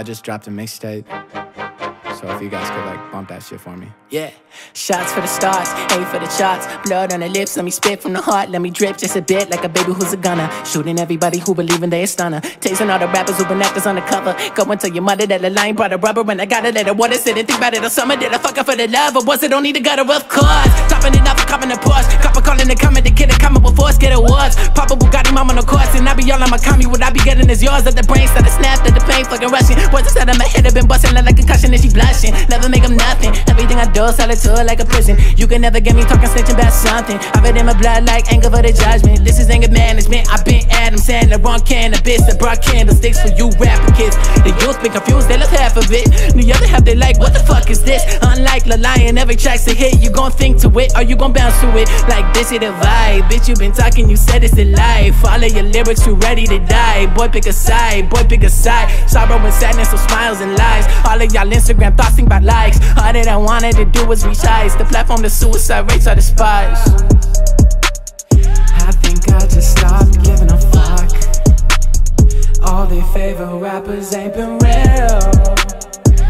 I just dropped a mixtape. So if you guys could like bump that shit for me. Yeah. Shots for the stars, aim for the charts. Blood on the lips, let me spit from the heart. Let me drip just a bit like a baby who's a gunner. Shooting everybody who believe in they a stunner. Tasting all the rappers who been actors on the cover. Go and tell your mother that the line brought a rubber when I got it. Let her water sit and think about it all summer. Did I fuck up for the love or was it only the gutter? Of course. Topping it up, copping the Porsche. Copper calling the comment, the kid coming before us get awards. All on my commie. What I be getting is yours. That the brain started snapped, at the pain fucking rushing. What's inside of my head? have been busting like a concussion and she blushing. Never make them nothing. Everything I do, solitude like a prison. You can never get me talking, snitching about something. I've been in my blood like anger for the judgment. This is anger management. I've been Adam Sandler, wrong cannabis, that brought candlesticks for you rapping kids. The youth been confused, they love half of it. The other half they like, what the fuck is this? Unlike La Lion, every track's a hit. You gon' think to it, or you gon' bounce to it. Like this is the vibe. Bitch, you been talking, you said it's a lie. Follow your lyrics, you ready to die. Boy, pick a side, boy, pick a side. Sorrow and sadness, so smiles and lies. All of y'all Instagram thoughts think about likes. All that I wanted to do was reach heights. The platform, the suicide rates are despised. I think I just stopped giving a fuck. All their favorite rappers ain't been real.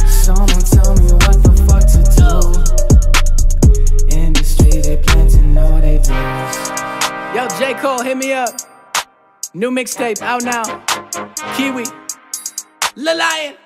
Someone tell me what the fuck to do. Industry, they plan to know they bills. Yo, J. Cole, hit me up. New mixtape out now. Kiwi. La Lion.